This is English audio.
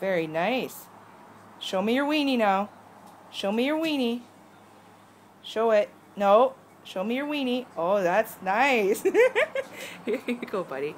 Very nice. Show me your weenie now. Show me your weenie. Show it. No. Show me your weenie. Oh, that's nice. Here you go, buddy.